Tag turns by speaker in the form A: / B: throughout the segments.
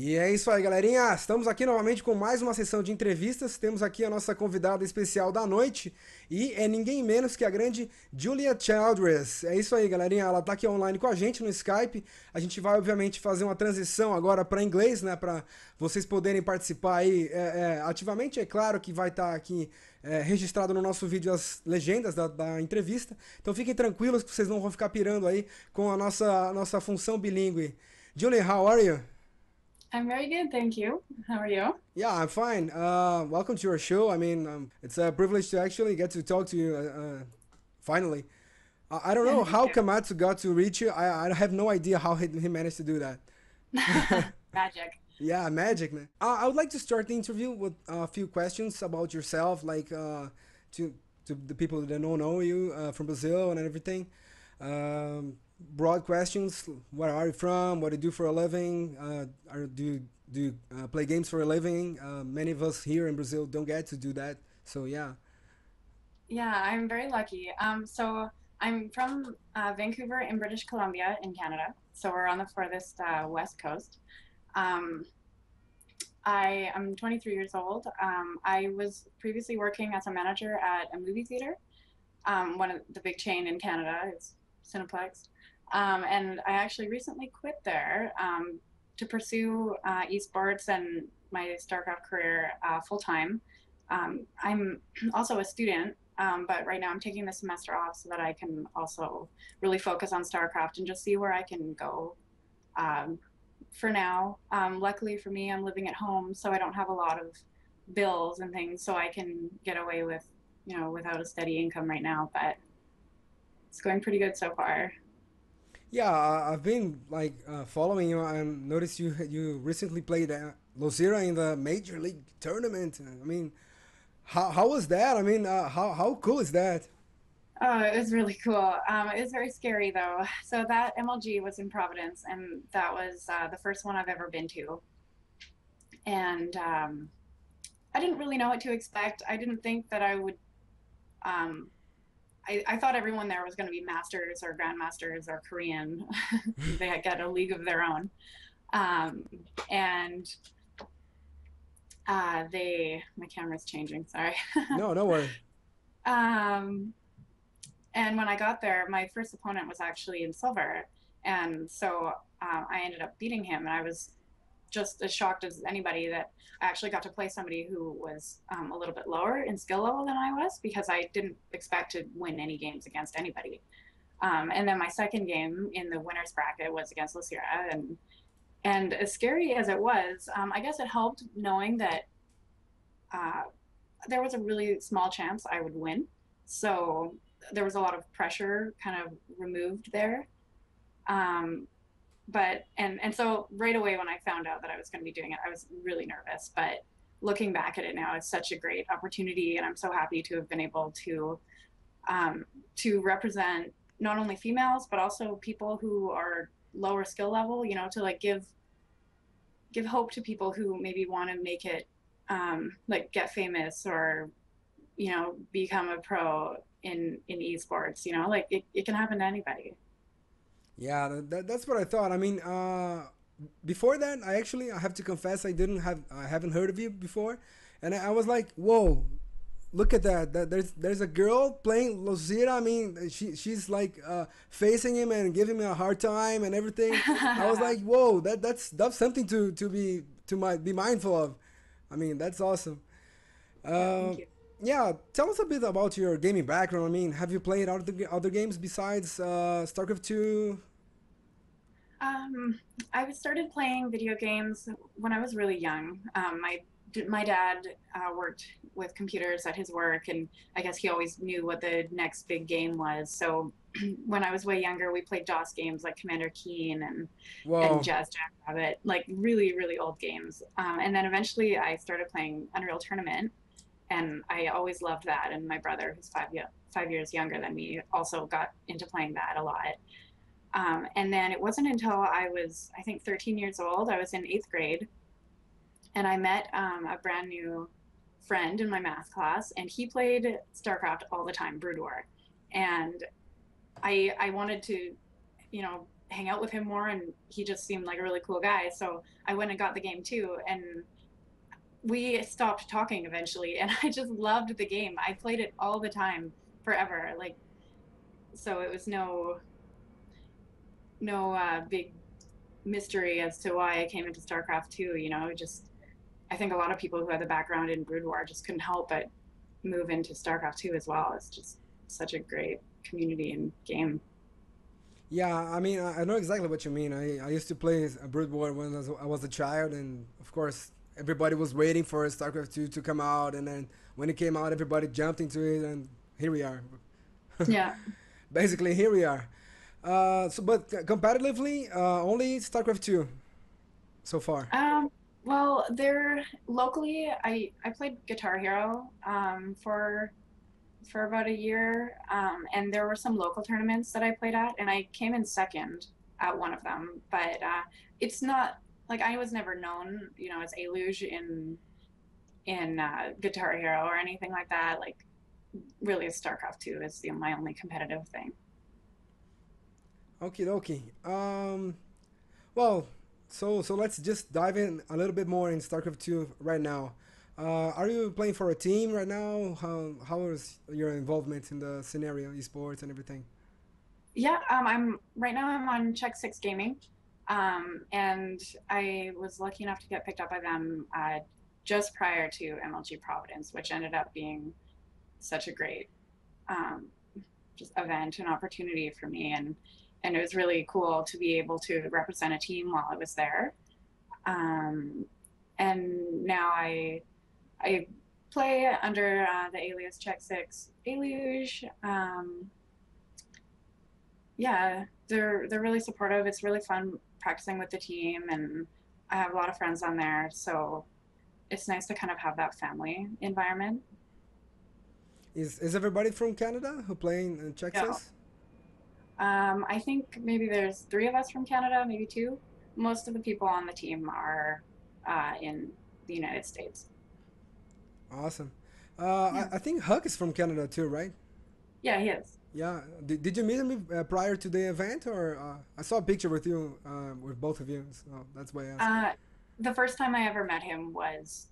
A: E é isso aí, galerinha. Estamos aqui novamente com mais uma sessão de entrevistas. Temos aqui a nossa convidada especial da noite e é ninguém menos que a grande Julia Childress. É isso aí, galerinha. Ela está aqui online com a gente no Skype. A gente vai, obviamente, fazer uma transição agora para inglês, né? Para vocês poderem participar aí é, é, ativamente. É claro que vai estar tá aqui é, registrado no nosso vídeo as legendas da, da, entrevista. Então fiquem tranquilos que vocês não vão ficar pirando aí com a nossa, a nossa função bilíngue. Julia, how are you?
B: I'm very good, thank you. How are you?
A: Yeah, I'm fine. Uh, welcome to our show. I mean, um, it's a privilege to actually get to talk to you uh, uh, finally. I don't know how Kamatsu got to reach you. I, I have no idea how he, he managed to do that.
B: magic.
A: Yeah, magic, man. Uh, I would like to start the interview with a few questions about yourself, like uh, to to the people that don't know you uh, from Brazil and everything. Um, broad questions. Where are you from? What do you do for a living? Uh, are, do you, do you, uh, play games for a living? Uh, many of us here in Brazil don't get to do that. So yeah.
B: Yeah, I'm very lucky. Um, so I'm from uh, Vancouver in British Columbia in Canada. So we're on the farthest uh, west coast. Um, I am 23 years old. Um, I was previously working as a manager at a movie theater, um, one of the big chain in Canada. is Cineplex. Um, and I actually recently quit there um, to pursue uh, esports and my StarCraft career uh, full time. Um, I'm also a student, um, but right now I'm taking the semester off so that I can also really focus on StarCraft and just see where I can go. Um, for now, um, luckily for me, I'm living at home, so I don't have a lot of bills and things, so I can get away with, you know, without a steady income right now. But it's going pretty good so far.
A: Yeah, I've been like uh, following you and noticed you you recently played uh, Losira in the Major League tournament. I mean, how, how was that? I mean, uh, how how cool is that?
B: Oh, it was really cool. Um, it was very scary though. So that MLG was in Providence, and that was uh, the first one I've ever been to. And um, I didn't really know what to expect. I didn't think that I would um, I, I thought everyone there was going to be masters or grandmasters or Korean. they had got a league of their own. Um, and uh, they, my camera's changing, sorry.
A: no, no worry.
B: Um, and when I got there, my first opponent was actually in silver. And so um, I ended up beating him, and I was just as shocked as anybody that I actually got to play somebody who was um, a little bit lower in skill level than I was because I didn't expect to win any games against anybody. Um, and then my second game in the winners bracket was against Losira, and and as scary as it was, um, I guess it helped knowing that uh, there was a really small chance I would win. So there was a lot of pressure kind of removed there. Um, but and and so right away when I found out that I was going to be doing it, I was really nervous. But looking back at it now, it's such a great opportunity, and I'm so happy to have been able to um, to represent not only females but also people who are lower skill level. You know, to like give give hope to people who maybe want to make it um, like get famous or you know become a pro in in esports. You know, like it, it can happen to anybody.
A: Yeah, that, that's what I thought. I mean, uh, before that, I actually I have to confess I didn't have I haven't heard of you before, and I, I was like, whoa, look at that. that there's there's a girl playing Losira. I mean, she she's like uh, facing him and giving me a hard time and everything. I was like, whoa, that that's that's something to to be to my be mindful of. I mean, that's awesome. Uh, yeah, tell us a bit about your gaming background. I mean, have you played other other games besides uh, StarCraft two?
B: Um, I started playing video games when I was really young. Um, my my dad uh, worked with computers at his work, and I guess he always knew what the next big game was. So when I was way younger, we played DOS games like Commander Keen and Whoa. and Jazz Jackrabbit, like really really old games. Um, and then eventually, I started playing Unreal Tournament, and I always loved that. And my brother, who's five five years younger than me, also got into playing that a lot. Um, and then it wasn't until I was, I think, 13 years old, I was in eighth grade, and I met um, a brand new friend in my math class, and he played StarCraft all the time, Brood War. And I, I wanted to, you know, hang out with him more and he just seemed like a really cool guy so i went and got the game too and we stopped talking eventually and i just loved the game. I played it all the time forever like so it was no no uh, big mystery as to why i came into starcraft 2 you know just i think a lot of people who had the background in brood war just couldn't help but move into starcraft 2 as well. It's just such a great community and game.
A: Yeah, I mean, I know exactly what you mean. I, I used to play Brood War when I was, I was a child, and of course, everybody was waiting for StarCraft 2 to come out, and then when it came out, everybody jumped into it, and here we are.
B: Yeah.
A: Basically, here we are. Uh, so, but competitively, uh, only StarCraft 2 so far.
B: Um, well, there locally, I I played Guitar Hero um, for for about a year, um, and there were some local tournaments that I played at, and I came in second at one of them. But uh, it's not like I was never known, you know, as Ailuj in in uh, Guitar Hero or anything like that. Like, really, StarCraft Two is the, my only competitive thing.
A: Okie dokie. Um, well, so so let's just dive in a little bit more in StarCraft Two right now. Uh, are you playing for a team right now? How how is your involvement in the scenario, esports, and everything?
B: Yeah, um, I'm right now. I'm on Check Six Gaming, um, and I was lucky enough to get picked up by them uh, just prior to MLG Providence, which ended up being such a great um, just event and opportunity for me, and and it was really cool to be able to represent a team while I was there. Um, and now I I play under uh, the alias Check Six Ailuj. Um, yeah, they're they're really supportive. It's really fun practicing with the team, and I have a lot of friends on there, so it's nice to kind of have that family environment.
A: Is is everybody from Canada who playing in Six?
B: Um, I think maybe there's three of us from Canada, maybe two. Most of the people on the team are uh, in the United States.
A: Awesome. Uh, yeah. I, I, think HuK is from Canada too, right?
B: Yeah, he is.
A: Yeah. Did, did you meet him uh, prior to the event, or uh, I saw a picture with you, uh, with both of you, so that's why I asked.
B: Uh, the first time I ever met him was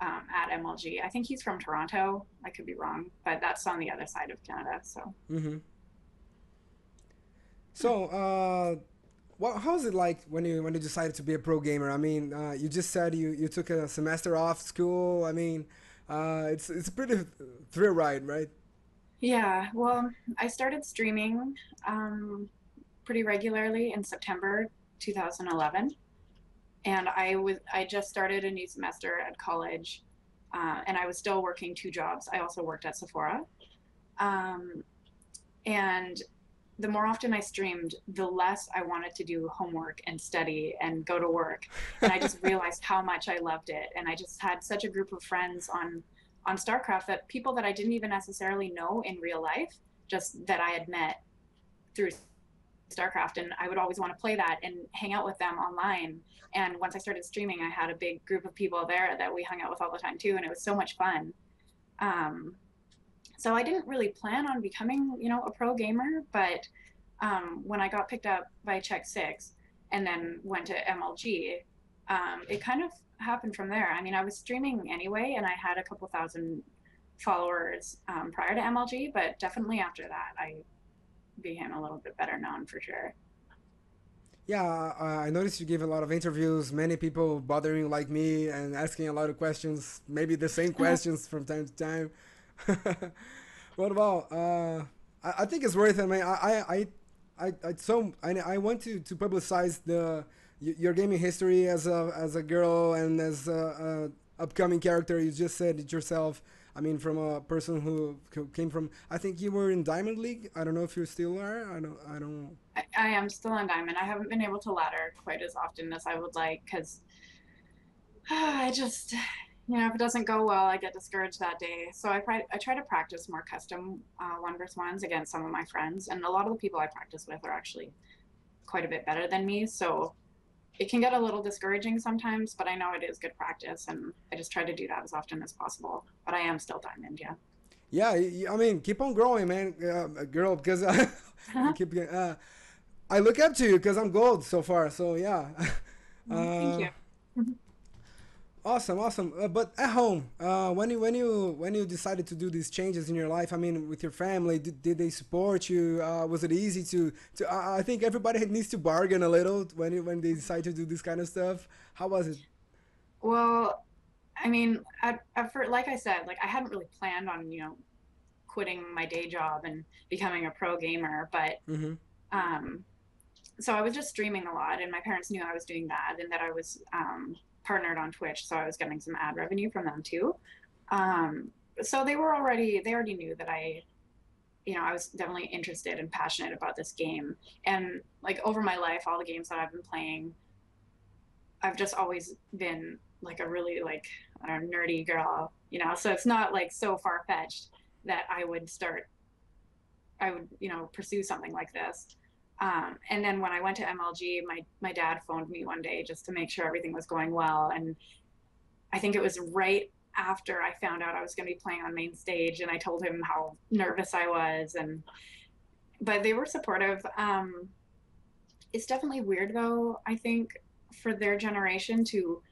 B: um, at MLG. I think he's from Toronto. I could be wrong, but that's on the other side of Canada. So.
A: Mm-hmm. So, uh, well, how was it like when you when you decided to be a pro gamer? I mean, uh, you just said you, you took a semester off school. I mean, uh, it's it's a pretty thrill ride, right?
B: Yeah. Well, I started streaming um, pretty regularly in September 2011, and I was I just started a new semester at college, uh, and I was still working two jobs. I also worked at Sephora, um, and the more often I streamed, the less I wanted to do homework and study and go to work. And I just realized how much I loved it. And I just had such a group of friends on on StarCraft that people that I didn't even necessarily know in real life, just that I had met through StarCraft. And I would always want to play that and hang out with them online. And once I started streaming, I had a big group of people there that we hung out with all the time too. And it was so much fun. Um, so I didn't really plan on becoming, you know, a pro gamer, but um, when I got picked up by Check Six and then went to MLG, um, it kind of happened from there. I mean, I was streaming anyway, and I had a couple thousand followers um, prior to MLG, but definitely after that, I became a little bit better known for sure.
A: Yeah, uh, I noticed you give a lot of interviews. Many people bothering like me and asking a lot of questions, maybe the same questions from time to time. what about? Uh, I, I think it's worth it. I mean, I, I, I, I so I, I want to to publicize the your gaming history as a as a girl and as a, a upcoming character. You just said it yourself. I mean, from a person who came from, I think you were in Diamond League. I don't know if you still are. I don't. I don't.
B: I, I am still in Diamond. I haven't been able to ladder quite as often as I would like because uh, I just you know, if it doesn't go well, I get discouraged that day. So I try, I try to practice more custom uh, one versus ones against some of my friends, and a lot of the people I practice with are actually quite a bit better than me. So it can get a little discouraging sometimes, but I know it is good practice, and I just try to do that as often as possible. But I am still diamond, yeah.
A: Yeah, I mean, keep on growing, man, uh, girl, because I keep. Uh, I look up to you because I'm gold so far. So yeah.
B: Thank you.
A: Awesome, awesome. Uh, but at home, uh, when you when you when you decided to do these changes in your life, I mean, with your family, did, did they support you? Uh, was it easy to to? I I think everybody needs to bargain a little when you, when they decide to do this kind of stuff. How was it?
B: Well, I mean, at, at first, like I said, like I hadn't really planned on you know quitting my day job and becoming a pro gamer, but
A: hmm
B: um, so I was just streaming a lot, and my parents knew I was doing that and that I was um, partnered on Twitch, so I was getting some ad revenue from them too. Um, so they were already they already knew that I, you know, I was definitely interested and passionate about this game, and like over my life, all the games that I've been playing, I've just always been like a really like know, nerdy girl, you know. So it's not like so far fetched that I would start, I would you know pursue something like this. Um, and then when I went to MLG, my my dad phoned me one day just to make sure everything was going well. And I think it was right after I found out I was going to be playing on main stage, and I told him how nervous I was. And but they were supportive. Um, it's definitely weird though. I think for their generation to,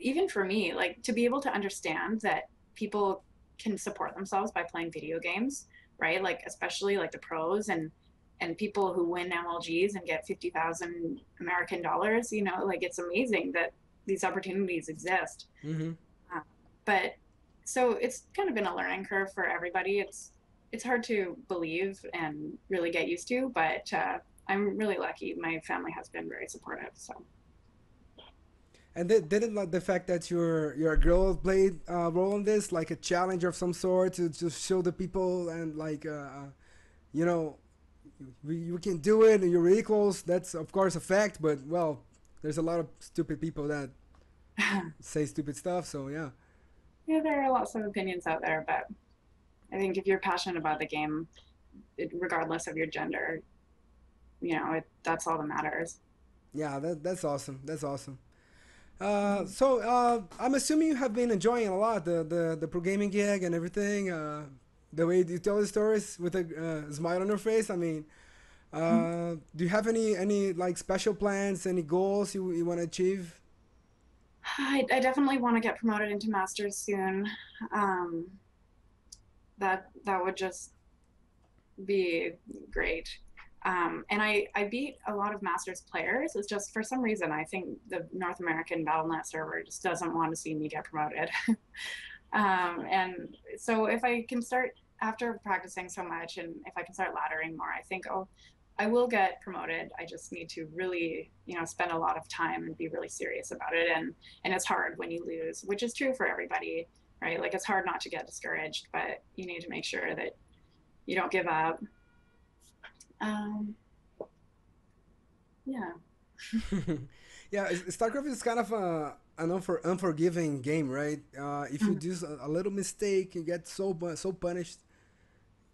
B: even for me, like to be able to understand that people can support themselves by playing video games, right? Like especially like the pros and and people who win MLGs and get 50,000 American dollars, you know, like it's amazing that these opportunities exist.
A: hmm
B: Uh, but so it's kind of been a learning curve for everybody. It's it's hard to believe and really get used to, but uh, I'm really lucky. My family has been very supportive. So
A: And did, didn't like the fact that your your girl played a role in this, like a challenge of some sort to to show the people and like, uh, uh, you know, you, you can do it and you're equals. That's of course a fact, but well, there's a lot of stupid people that say stupid stuff. So yeah.
B: yeah, there are lots of opinions out there, but I think if you're passionate about the game, it, regardless of your gender, you know, it, that's all that matters.
A: Yeah, that, that's awesome. That's awesome. Uh, so uh, I'm assuming you have been enjoying a lot the the, the pro gaming gig and everything. Uh, the way you tell the stories with a uh, smile on your face. I mean, uh, do you have any any like special plans, any goals you you want to achieve?
B: I, I definitely want to get promoted into masters soon. Um, that that would just be great. Um, and I, I beat a lot of masters players. It's just for some reason I think the North American BattleNet server just doesn't want to see me get promoted. um, and so if I can start after practicing so much and if I can start laddering more, I think oh I will get promoted. I just need to really, you know, spend a lot of time and be really serious about it. And and it's hard when you lose, which is true for everybody, right? Like it's hard not to get discouraged, but you need to make sure that you don't give up. Um, yeah.
A: yeah, StarCraft is kind of a an unfor- unforgiving game, right? Uh, if you
B: Mhm.
A: do a little mistake, you get so so punished.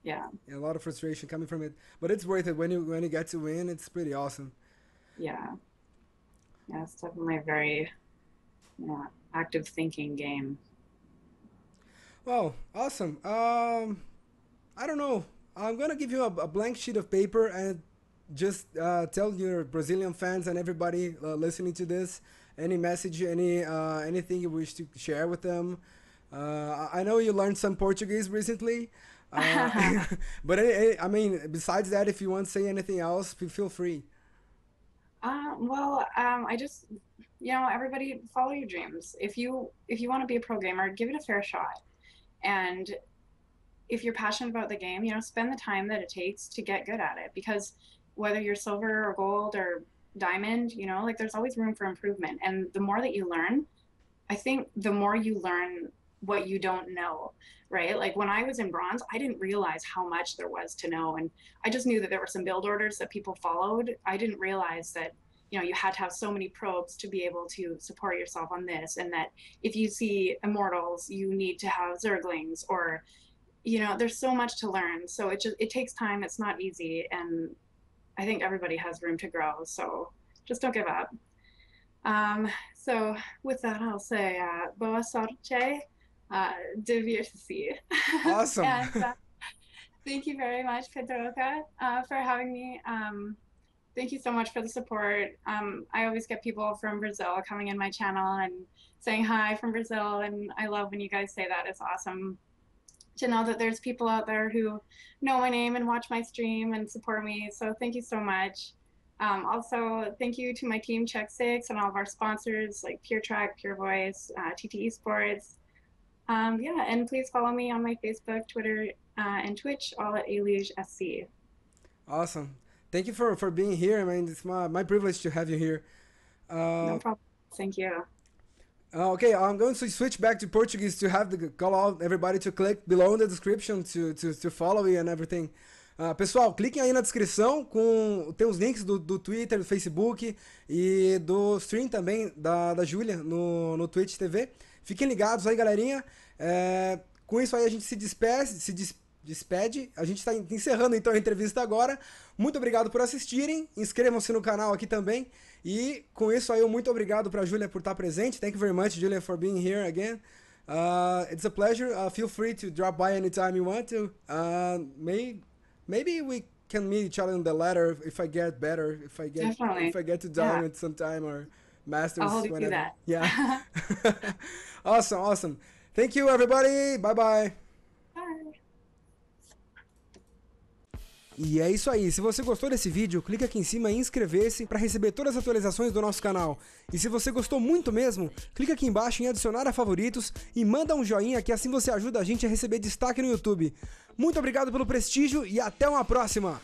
B: Yeah.
A: and a lot of frustration coming from it. But it's worth it when you when you get to win. It's pretty awesome.
B: Yeah. Yeah, it's definitely a very yeah, active thinking game.
A: Well, awesome. Um, I don't know. I'm gonna give you a, a blank sheet of paper and just uh, tell your Brazilian fans and everybody uh, listening to this any message, any uh, anything you wish to share with them. Uh, I know you learned some Portuguese recently, uh, but I, I mean, besides that, if you want to say anything else, f- feel free.
B: Uh, well, um, I just, you know, everybody follow your dreams. If you if you want to be a pro gamer, give it a fair shot. And if you're passionate about the game, you know, spend the time that it takes to get good at it. Because whether you're silver or gold or diamond, you know, like there's always room for improvement. And the more that you learn, I think the more you learn what you don't know, right? Like when I was in bronze, I didn't realize how much there was to know. And I just knew that there were some build orders that people followed. I didn't realize that, you know, you had to have so many probes to be able to support yourself on this. And that if you see immortals, you need to have zerglings or, you know, there's so much to learn. So it just, it takes time. It's not easy. And I think everybody has room to grow. So just don't give up. Um, so with that, I'll say, uh, boa sorte, uh, divirsi.
A: Awesome.
B: and, uh, thank you very much, Pedroca, uh, for having me. Um, thank you so much for the support. Um, I always get people from Brazil coming in my channel and saying hi from Brazil, and I love when you guys say that. It's awesome to know that there's people out there who know my name and watch my stream and support me. So thank you so much. Um, also, thank you to my team, Check Six, and all of our sponsors like Pure Track, Pure Voice, uh, TTE Sports. Um, yeah, and please follow me on my Facebook, Twitter, uh, and Twitch, all at Aliege SC.
A: Awesome. Thank you for, for being here. I mean, it's my, my privilege to have you here.
B: Uh, no problem. Thank you.
A: Uh, okay, I'm going to switch back to Portuguese to have the call out everybody to click below in the description to, to, to follow me and everything. Uh, pessoal, cliquem aí na descrição com tem os links do, do Twitter, do Facebook e do stream também da, da Júlia no, no Twitch TV. Fiquem ligados aí, galerinha. É, com isso aí a gente se despede, se despede. A gente está encerrando então a entrevista agora. Muito obrigado por assistirem. Inscrevam-se no canal aqui também. E com isso aí, eu muito obrigado para a Julia por estar presente. Thank you very much, Julia, for being here again. Uh, it's a pleasure. Uh, feel free to drop by anytime you want to. Uh, may, maybe we can meet each other in the ladder if I get better. If I get
B: Definitely.
A: if I get to Diamond yeah. sometime or Masters.
B: I'll whenever. that.
A: Yeah. awesome, awesome. Thank you, everybody. Bye bye.
B: Bye.
A: E é isso aí, se você gostou desse vídeo, clica aqui em cima em inscrever-se para receber todas as atualizações do nosso canal. E se você gostou muito mesmo, clica aqui embaixo em adicionar a favoritos e manda um joinha que assim você ajuda a gente a receber destaque no YouTube. Muito obrigado pelo prestígio e até uma próxima!